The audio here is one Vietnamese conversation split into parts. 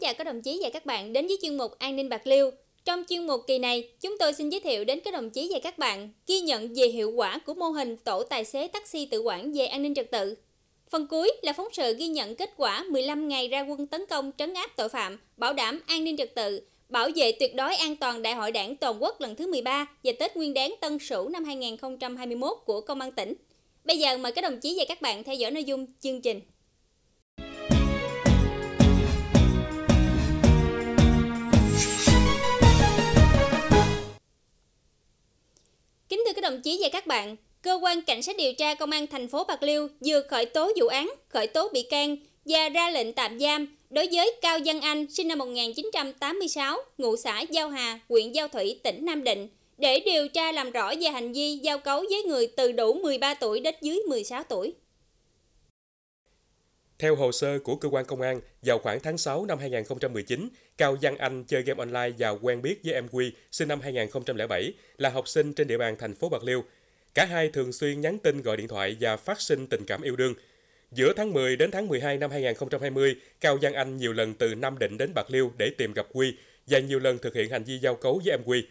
chào các đồng chí và các bạn đến với chuyên mục An ninh Bạc Liêu. Trong chuyên mục kỳ này, chúng tôi xin giới thiệu đến các đồng chí và các bạn ghi nhận về hiệu quả của mô hình tổ tài xế taxi tự quản về an ninh trật tự. Phần cuối là phóng sự ghi nhận kết quả 15 ngày ra quân tấn công trấn áp tội phạm, bảo đảm an ninh trật tự, bảo vệ tuyệt đối an toàn Đại hội Đảng toàn quốc lần thứ 13 và Tết Nguyên đán Tân Sửu năm 2021 của Công an tỉnh. Bây giờ mời các đồng chí và các bạn theo dõi nội dung chương trình. Đồng chí và các bạn, cơ quan cảnh sát điều tra công an thành phố Bạc Liêu vừa khởi tố vụ án, khởi tố bị can và ra lệnh tạm giam đối với Cao Văn Anh sinh năm 1986, ngụ xã Giao Hà, huyện Giao Thủy, tỉnh Nam Định để điều tra làm rõ về hành vi giao cấu với người từ đủ 13 tuổi đến dưới 16 tuổi. Theo hồ sơ của cơ quan công an, vào khoảng tháng 6 năm 2019, Cao Văn Anh chơi game online và quen biết với em Quy, sinh năm 2007, là học sinh trên địa bàn thành phố Bạc Liêu. Cả hai thường xuyên nhắn tin gọi điện thoại và phát sinh tình cảm yêu đương. Giữa tháng 10 đến tháng 12 năm 2020, Cao Văn Anh nhiều lần từ Nam Định đến Bạc Liêu để tìm gặp Quy và nhiều lần thực hiện hành vi giao cấu với em Quy.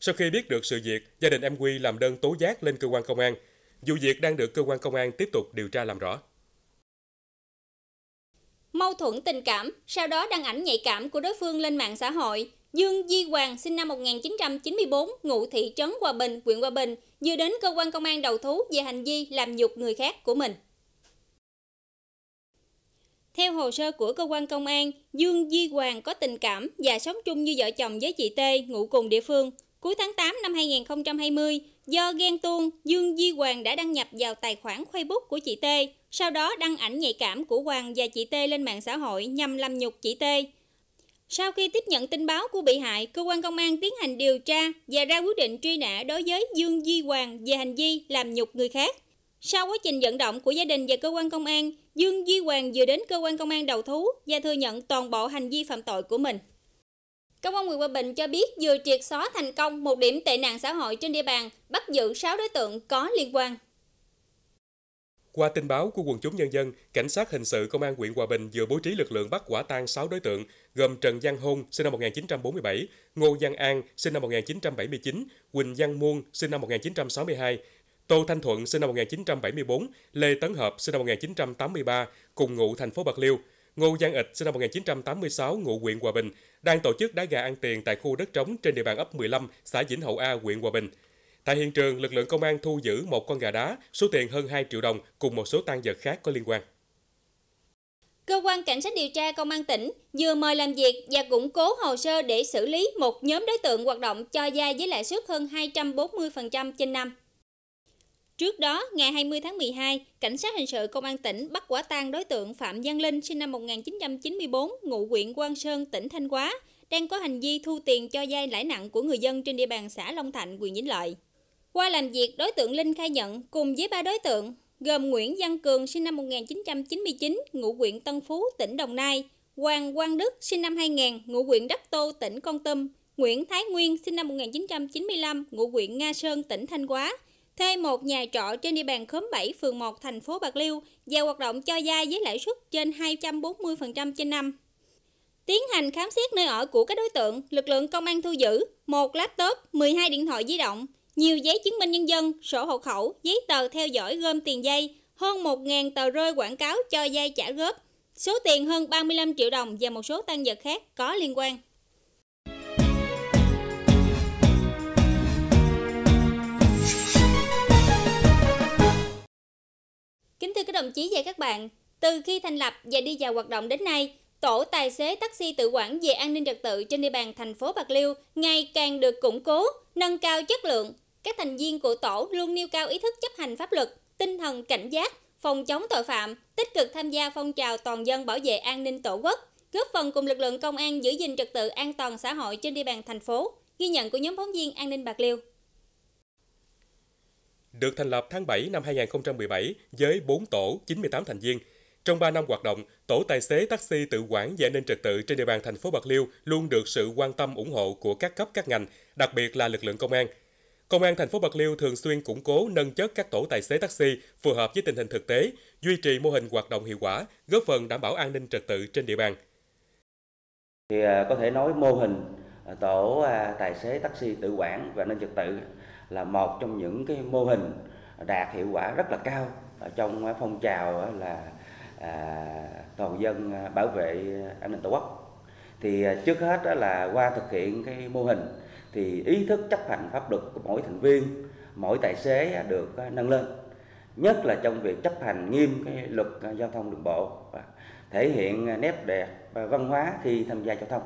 Sau khi biết được sự việc, gia đình em Quy làm đơn tố giác lên cơ quan công an. Vụ việc đang được cơ quan công an tiếp tục điều tra làm rõ. Mâu thuẫn tình cảm, sau đó đăng ảnh nhạy cảm của đối phương lên mạng xã hội. Dương Di Hoàng sinh năm 1994, ngụ thị trấn Hòa Bình, huyện Hòa Bình, vừa đến cơ quan công an đầu thú về hành vi làm nhục người khác của mình. Theo hồ sơ của cơ quan công an, Dương Di Hoàng có tình cảm và sống chung như vợ chồng với chị T, ngụ cùng địa phương. Cuối tháng 8 năm 2020, do ghen tuông, Dương Di Hoàng đã đăng nhập vào tài khoản Facebook của chị T, sau đó đăng ảnh nhạy cảm của Hoàng và chị T lên mạng xã hội nhằm làm nhục chị T. Sau khi tiếp nhận tin báo của bị hại, cơ quan công an tiến hành điều tra và ra quyết định truy nã đối với Dương Di Hoàng về hành vi làm nhục người khác. Sau quá trình vận động của gia đình và cơ quan công an, Dương Di Hoàng vừa đến cơ quan công an đầu thú và thừa nhận toàn bộ hành vi phạm tội của mình. Công an huyện Hòa Bình cho biết vừa triệt xóa thành công một điểm tệ nạn xã hội trên địa bàn, bắt giữ 6 đối tượng có liên quan. Qua tin báo của quần chúng nhân dân, cảnh sát hình sự công an huyện Hòa Bình vừa bố trí lực lượng bắt quả tang 6 đối tượng gồm Trần Giang Hôn sinh năm 1947, Ngô Giang An sinh năm 1979, Quỳnh Giang Muôn sinh năm 1962, Tô Thanh Thuận sinh năm 1974, Lê Tấn Hợp sinh năm 1983 cùng ngụ thành phố Bạc Liêu. Ngô Giang Ịch sinh năm 1986 ngụ huyện Hòa Bình đang tổ chức đá gà ăn tiền tại khu đất trống trên địa bàn ấp 15, xã Vĩnh Hậu A, huyện Hòa Bình. Tại hiện trường, lực lượng công an thu giữ một con gà đá, số tiền hơn 2 triệu đồng cùng một số tăng vật khác có liên quan. Cơ quan Cảnh sát điều tra Công an tỉnh vừa mời làm việc và củng cố hồ sơ để xử lý một nhóm đối tượng hoạt động cho vay với lãi suất hơn 240% trên năm. Trước đó, ngày 20 tháng 12, Cảnh sát hình sự Công an tỉnh bắt quả tang đối tượng Phạm Văn Linh sinh năm 1994, ngụ huyện Quang Sơn, tỉnh Thanh Hóa, đang có hành vi thu tiền cho vay lãi nặng của người dân trên địa bàn xã Long Thạnh, huyện Vĩnh Lợi. Qua làm việc, đối tượng Linh khai nhận cùng với ba đối tượng gồm Nguyễn Văn Cường sinh năm 1999, ngụ huyện Tân Phú, tỉnh Đồng Nai, Hoàng Quang Đức sinh năm 2000, ngụ huyện Đắc Tô, tỉnh Con Tum, Nguyễn Thái Nguyên sinh năm 1995, ngụ huyện Nga Sơn, tỉnh Thanh Hóa, thuê một nhà trọ trên địa bàn khóm 7, phường 1, thành phố Bạc Liêu và hoạt động cho vay với lãi suất trên 240% trên năm. Tiến hành khám xét nơi ở của các đối tượng, lực lượng công an thu giữ một laptop, 12 điện thoại di động, nhiều giấy chứng minh nhân dân, sổ hộ khẩu, giấy tờ theo dõi gom tiền dây, hơn 1.000 tờ rơi quảng cáo cho dây trả góp, số tiền hơn 35 triệu đồng và một số tăng vật khác có liên quan. Kính thưa các đồng chí và các bạn, từ khi thành lập và đi vào hoạt động đến nay, tổ tài xế taxi tự quản về an ninh trật tự trên địa bàn thành phố Bạc Liêu ngày càng được củng cố, nâng cao chất lượng. Các thành viên của tổ luôn nêu cao ý thức chấp hành pháp luật, tinh thần cảnh giác, phòng chống tội phạm, tích cực tham gia phong trào toàn dân bảo vệ an ninh tổ quốc, góp phần cùng lực lượng công an giữ gìn trật tự an toàn xã hội trên địa bàn thành phố. Ghi nhận của nhóm phóng viên An ninh Bạc Liêu. Được thành lập tháng 7 năm 2017 với 4 tổ 98 thành viên, trong 3 năm hoạt động, tổ tài xế taxi tự quản về an ninh trật tự trên địa bàn thành phố Bạc Liêu luôn được sự quan tâm ủng hộ của các cấp các ngành, đặc biệt là lực lượng công an. Công an thành phố Bạc Liêu thường xuyên củng cố nâng chất các tổ tài xế taxi phù hợp với tình hình thực tế, duy trì mô hình hoạt động hiệu quả, góp phần đảm bảo an ninh trật tự trên địa bàn. Thì à, có thể nói mô hình à, tổ à, tài xế taxi tự quản và nên trật tự là một trong những cái mô hình đạt hiệu quả rất là cao trong phong trào là à, toàn dân à, bảo vệ an ninh tổ quốc. Thì à, trước hết đó là qua thực hiện cái mô hình thì ý thức chấp hành pháp luật của mỗi thành viên mỗi tài xế được à, nâng lên. Nhất là trong việc chấp hành nghiêm cái luật giao thông đường bộ thể hiện nét đẹp văn hóa khi tham gia giao thông.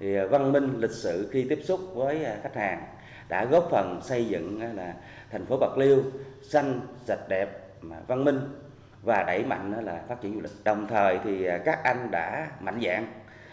Thì văn minh lịch sự khi tiếp xúc với khách hàng đã góp phần xây dựng là thành phố Bạc Liêu xanh, sạch đẹp mà văn minh và đẩy mạnh là phát triển du lịch. Đồng thời thì à, các anh đã mạnh dạng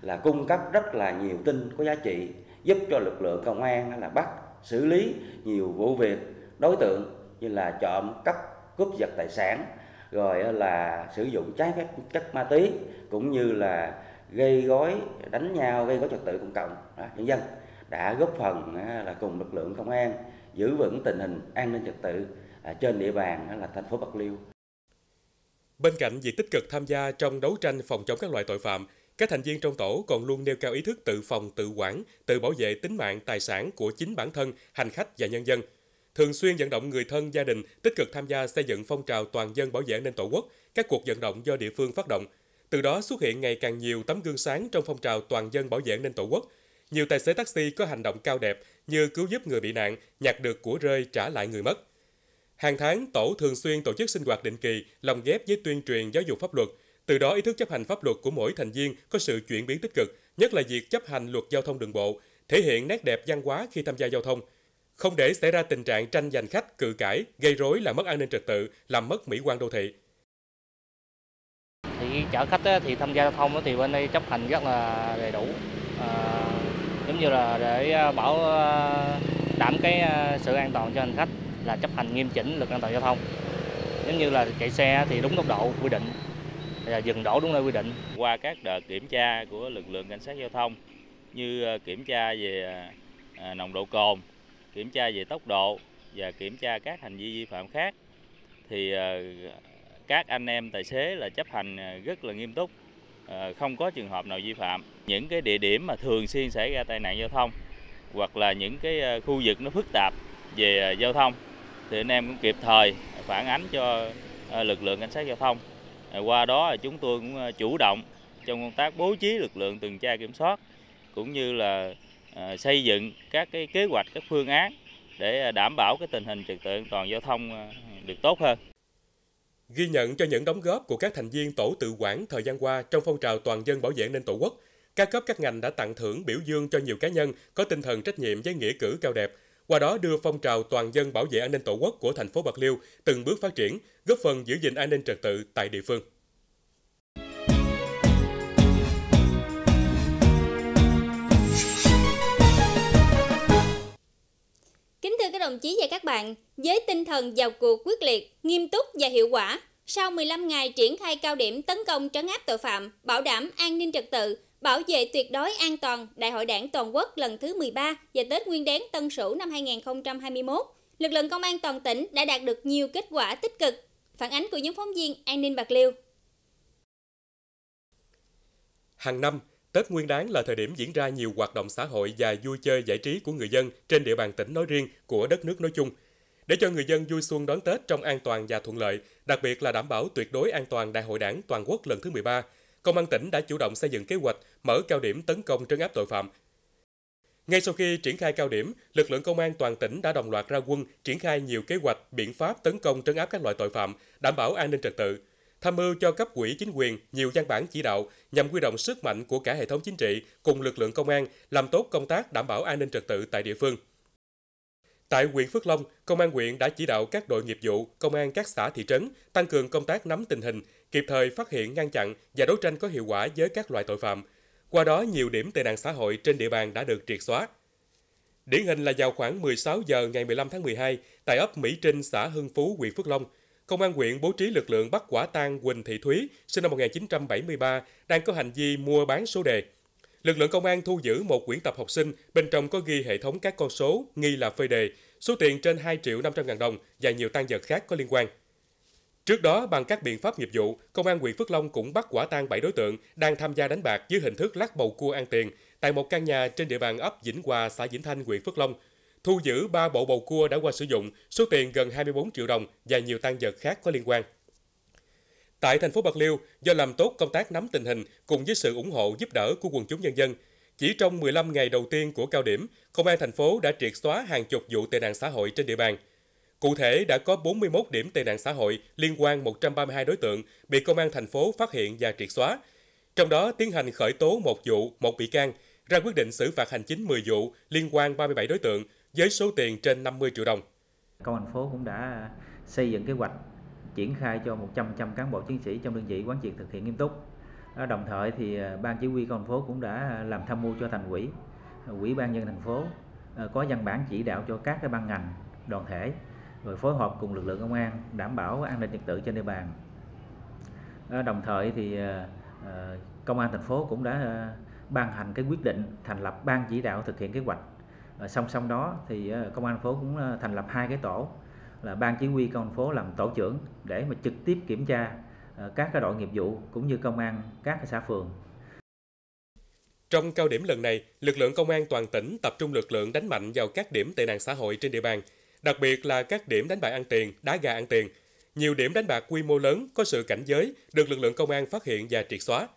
là cung cấp rất là nhiều tin có giá trị, giúp cho lực lượng công an là bắt xử lý nhiều vụ việc, đối tượng như là trộm cắp cướp giật tài sản, rồi là sử dụng trái phép chất ma túy, cũng như là gây gói, đánh nhau, gây gói trật tự công cộng nhân dân đã góp phần là cùng lực lượng công an giữ vững tình hình an ninh trật tự à, trên địa bàn là thành phố Bạc Liêu. Bên cạnh việc tích cực tham gia trong đấu tranh phòng chống các loại tội phạm, các thành viên trong tổ còn luôn nêu cao ý thức tự phòng, tự quản, tự bảo vệ tính mạng, tài sản của chính bản thân, hành khách và nhân dân. Thường xuyên vận động người thân, gia đình tích cực tham gia xây dựng phong trào toàn dân bảo vệ an ninh Tổ quốc, các cuộc vận động do địa phương phát động. Từ đó xuất hiện ngày càng nhiều tấm gương sáng trong phong trào toàn dân bảo vệ an ninh Tổ quốc. Nhiều tài xế taxi có hành động cao đẹp như cứu giúp người bị nạn, nhặt được của rơi trả lại người mất. Hàng tháng, tổ thường xuyên tổ chức sinh hoạt định kỳ, lồng ghép với tuyên truyền giáo dục pháp luật, từ đó ý thức chấp hành pháp luật của mỗi thành viên có sự chuyển biến tích cực, nhất là việc chấp hành luật giao thông đường bộ, thể hiện nét đẹp văn hóa khi tham gia giao thông. Không để xảy ra tình trạng tranh giành khách, cự cãi, gây rối làm mất an ninh trật tự, làm mất mỹ quan đô thị. Thì chở khách thì tham gia giao thông thì bên đây chấp hành rất là đầy đủ. Giống như là để à, bảo à, đảm cái à, sự an toàn cho hành khách là chấp hành nghiêm chỉnh luật an toàn giao thông. Giống như là chạy xe thì đúng tốc độ quy định, là dừng đổ đúng nơi quy định. Qua các đợt kiểm tra của lực lượng cảnh sát giao thông như kiểm tra về nồng độ cồn, kiểm tra về tốc độ và kiểm tra các hành vi vi phạm khác thì các anh em tài xế là chấp hành rất là nghiêm túc, Ờ, không có trường hợp nào vi phạm. Những cái địa điểm mà thường xuyên xảy ra tai nạn giao thông hoặc là những cái ờ, khu vực nó phức tạp về ờ, giao thông thì anh em cũng kịp thời phản ánh cho lực lượng cảnh sát giao thông qua đó chúng tôi cũng chủ động trong công tác bố trí lực lượng tuần tra kiểm soát cũng như là xây dựng các cái kế hoạch, các phương án để đảm bảo cái tình hình trật tự an toàn giao thông được tốt hơn. Ghi nhận cho những đóng góp của các thành viên tổ tự quản thời gian qua trong phong trào toàn dân bảo vệ an ninh Tổ quốc, các cấp các ngành đã tặng thưởng biểu dương cho nhiều cá nhân có tinh thần trách nhiệm với nghĩa cử cao đẹp, qua đó đưa phong trào toàn dân bảo vệ an ninh Tổ quốc của thành phố Bạc Liêu từng bước phát triển, góp phần giữ gìn an ninh trật tự tại địa phương. Kính thưa các đồng chí và các bạn, với tinh thần vào cuộc quyết liệt, nghiêm túc và hiệu quả, sau 15 ngày triển khai cao điểm tấn công trấn áp tội phạm, bảo đảm an ninh trật tự, bảo vệ tuyệt đối an toàn Đại hội Đảng toàn quốc lần thứ 13 và Tết Nguyên đán Tân Sửu năm 2021, lực lượng công an toàn tỉnh đã đạt được nhiều kết quả tích cực. Phản ánh của nhóm phóng viên An ninh Bạc Liêu. Hàng năm, Tết Nguyên đán là thời điểm diễn ra nhiều hoạt động xã hội và vui chơi giải trí của người dân trên địa bàn tỉnh nói riêng, của đất nước nói chung. Để cho người dân vui xuân đón Tết trong an toàn và thuận lợi, đặc biệt là đảm bảo tuyệt đối an toàn Đại hội Đảng toàn quốc lần thứ 13, Công an tỉnh đã chủ động xây dựng kế hoạch mở cao điểm tấn công trấn áp tội phạm. Ngay sau khi triển khai cao điểm, lực lượng công an toàn tỉnh đã đồng loạt ra quân triển khai nhiều kế hoạch, biện pháp tấn công trấn áp các loại tội phạm, đảm bảo an ninh trật tự, tham mưu cho cấp quỹ chính quyền nhiều văn bản chỉ đạo nhằm huy động sức mạnh của cả hệ thống chính trị cùng lực lượng công an làm tốt công tác đảm bảo an ninh trật tự tại địa phương. Tại huyện Phước Long, Công an huyện đã chỉ đạo các đội nghiệp vụ, công an các xã thị trấn tăng cường công tác nắm tình hình, kịp thời phát hiện ngăn chặn và đấu tranh có hiệu quả với các loại tội phạm. Qua đó, nhiều điểm tệ nạn xã hội trên địa bàn đã được triệt xóa. Điển hình là vào khoảng 16 giờ ngày 15 tháng 12, tại ấp Mỹ Trinh, xã Hưng Phú, huyện Phước Long, Công an huyện bố trí lực lượng bắt quả tang Quỳnh Thị Thúy, sinh năm 1973, đang có hành vi mua bán số đề. Lực lượng công an thu giữ một quyển tập học sinh, bên trong có ghi hệ thống các con số nghi là phơi đề, số tiền trên 2 triệu 500 ngàn đồng và nhiều tăng vật khác có liên quan. Trước đó, bằng các biện pháp nghiệp vụ, Công an huyện Phước Long cũng bắt quả tang 7 đối tượng đang tham gia đánh bạc dưới hình thức lắc bầu cua ăn tiền tại một căn nhà trên địa bàn ấp Vĩnh Hòa, xã Vĩnh Thanh, huyện Phước Long. Thu giữ 3 bộ bầu cua đã qua sử dụng, số tiền gần 24 triệu đồng và nhiều tăng vật khác có liên quan. Tại thành phố Bạc Liêu, do làm tốt công tác nắm tình hình cùng với sự ủng hộ giúp đỡ của quần chúng nhân dân, chỉ trong 15 ngày đầu tiên của cao điểm, Công an thành phố đã triệt xóa hàng chục vụ tệ nạn xã hội trên địa bàn. Cụ thể, đã có 41 điểm tệ nạn xã hội liên quan 132 đối tượng bị Công an thành phố phát hiện và triệt xóa. Trong đó tiến hành khởi tố một vụ, một bị can, ra quyết định xử phạt hành chính 10 vụ liên quan 37 đối tượng với số tiền trên 50 triệu đồng. Công an thành phố cũng đã xây dựng kế hoạch triển khai cho 100% cán bộ chiến sĩ trong đơn vị quán triệt thực hiện nghiêm túc. Đồng thời thì à, ban chỉ huy công an thành phố cũng đã làm tham mưu cho thành ủy, à, ủy ban nhân thành phố à, có văn bản chỉ đạo cho các cái ban ngành, đoàn thể rồi phối hợp cùng lực lượng công an đảm bảo an ninh trật tự trên địa bàn. Đồng thời thì công an thành phố cũng đã ban hành cái quyết định thành lập ban chỉ đạo thực hiện kế hoạch. Song song đó thì ờ, công an phố cũng ờ, thành lập hai cái tổ là ban chỉ huy công an phố làm tổ trưởng để mà trực tiếp kiểm tra ờ, các cái đội nghiệp vụ cũng như công an các xã phường. Trong cao điểm lần này, lực lượng công an toàn tỉnh tập trung lực lượng đánh mạnh vào các điểm tệ nạn xã hội trên địa bàn, đặc biệt là các điểm đánh bạc ăn tiền, đá gà ăn tiền. Nhiều điểm đánh bạc quy mô lớn có sự cảnh giới được lực lượng công an phát hiện và triệt xóa.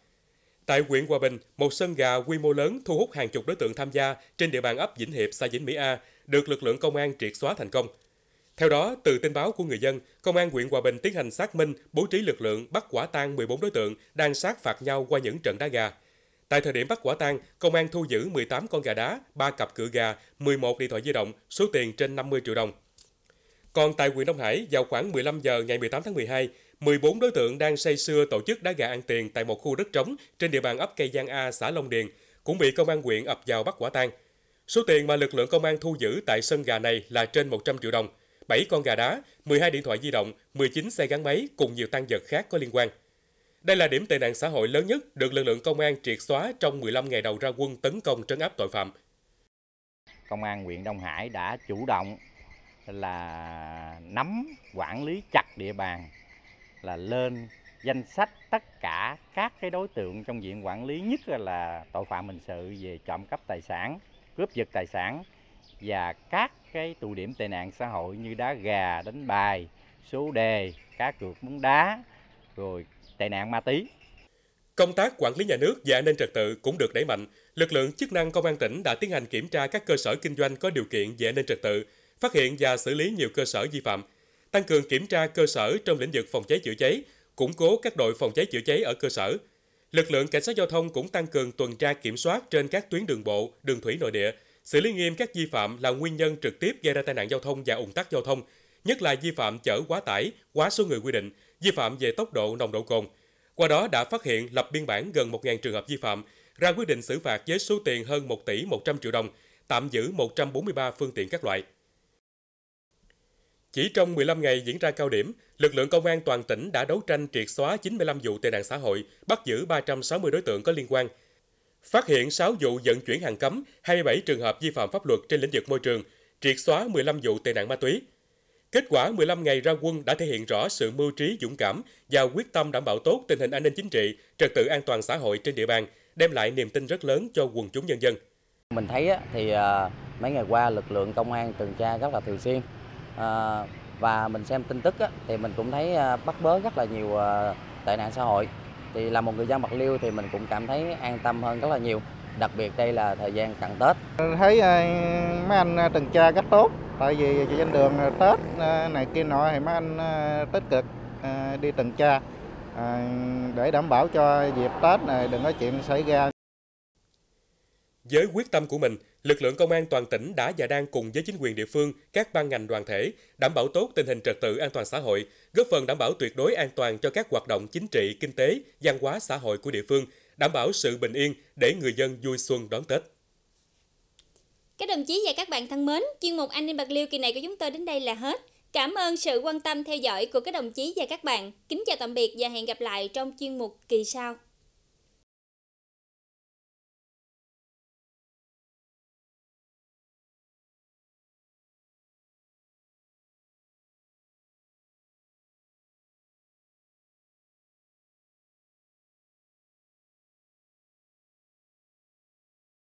Tại huyện Hòa Bình, một sân gà quy mô lớn thu hút hàng chục đối tượng tham gia trên địa bàn ấp Vĩnh Hiệp, xã Vĩnh Mỹ A, được lực lượng công an triệt xóa thành công. Theo đó, từ tin báo của người dân, Công an huyện Hòa Bình tiến hành xác minh, bố trí lực lượng bắt quả tang 14 đối tượng đang sát phạt nhau qua những trận đá gà. Tại thời điểm bắt quả tang, công an thu giữ 18 con gà đá, 3 cặp cựa gà, 11 điện thoại di động, số tiền trên 50 triệu đồng. Còn tại huyện Đông Hải, vào khoảng 15 giờ ngày 18 tháng 12, 14 đối tượng đang say sưa tổ chức đá gà ăn tiền tại một khu đất trống trên địa bàn ấp Cây Giang A, xã Long Điền, cũng bị công an huyện ập vào bắt quả tang. Số tiền mà lực lượng công an thu giữ tại sân gà này là trên 100 triệu đồng. 7 con gà đá, 12 điện thoại di động, 19 xe gắn máy cùng nhiều tăng vật khác có liên quan. Đây là điểm tệ nạn xã hội lớn nhất được lực lượng công an triệt xóa trong 15 ngày đầu ra quân tấn công trấn áp tội phạm. Công an huyện Đông Hải đã chủ động là nắm quản lý chặt địa bàn là lên danh sách tất cả các cái đối tượng trong diện quản lý nhất là tội phạm hình sự về trộm cắp tài sản, cướp giật tài sản và các cái tụ điểm tệ nạn xã hội như đá gà, đánh bài, số đề, cá cược bóng đá, rồi tệ nạn ma túy. Công tác quản lý nhà nước và an ninh trật tự cũng được đẩy mạnh. Lực lượng chức năng công an tỉnh đã tiến hành kiểm tra các cơ sở kinh doanh có điều kiện về an ninh trật tự, phát hiện và xử lý nhiều cơ sở vi phạm, tăng cường kiểm tra cơ sở trong lĩnh vực phòng cháy chữa cháy, củng cố các đội phòng cháy chữa cháy ở cơ sở. Lực lượng cảnh sát giao thông cũng tăng cường tuần tra kiểm soát trên các tuyến đường bộ, đường thủy nội địa, xử lý nghiêm các vi phạm là nguyên nhân trực tiếp gây ra tai nạn giao thông và ủng tắc giao thông, nhất là vi phạm chở quá tải, quá số người quy định, vi phạm về tốc độ, nồng độ cồn. Qua đó đã phát hiện lập biên bản gần 1.000 trường hợp vi phạm, ra quyết định xử phạt với số tiền hơn 1 tỷ 100 triệu đồng, tạm giữ 143 phương tiện các loại. Chỉ trong 15 ngày diễn ra cao điểm, lực lượng công an toàn tỉnh đã đấu tranh triệt xóa 95 vụ tệ nạn xã hội, bắt giữ 360 đối tượng có liên quan, phát hiện 6 vụ vận chuyển hàng cấm, 27 trường hợp vi phạm pháp luật trên lĩnh vực môi trường, triệt xóa 15 vụ tệ nạn ma túy. Kết quả 15 ngày ra quân đã thể hiện rõ sự mưu trí dũng cảm và quyết tâm đảm bảo tốt tình hình an ninh chính trị, trật tự an toàn xã hội trên địa bàn, đem lại niềm tin rất lớn cho quần chúng nhân dân. Mình thấy thì à, mấy ngày qua lực lượng công an tuần tra rất là thường xuyên à, và mình xem tin tức thì mình cũng thấy à, bắt bớ rất là nhiều ờ, tệ nạn xã hội. Thì là một người dân Bạc Liêu thì mình cũng cảm thấy an tâm hơn rất là nhiều đặc biệt đây là thời gian cận Tết. Thấy mấy anh tuần tra rất tốt tại vì trên đường Tết này kia nọ thì mấy anh tích cực đi tuần tra. Để đảm bảo cho dịp Tết này đừng có chuyện xảy ra với quyết tâm của mình, lực lượng công an toàn tỉnh đã và đang cùng với chính quyền địa phương, các ban ngành đoàn thể đảm bảo tốt tình hình trật tự an toàn xã hội, góp phần đảm bảo tuyệt đối an toàn cho các hoạt động chính trị, kinh tế, văn hóa xã hội của địa phương, đảm bảo sự bình yên để người dân vui xuân đón Tết. Các đồng chí và các bạn thân mến, chuyên mục An ninh Bạc Liêu kỳ này của chúng tôi đến đây là hết. Cảm ơn sự quan tâm theo dõi của các đồng chí và các bạn. Kính chào tạm biệt và hẹn gặp lại trong chuyên mục kỳ sau.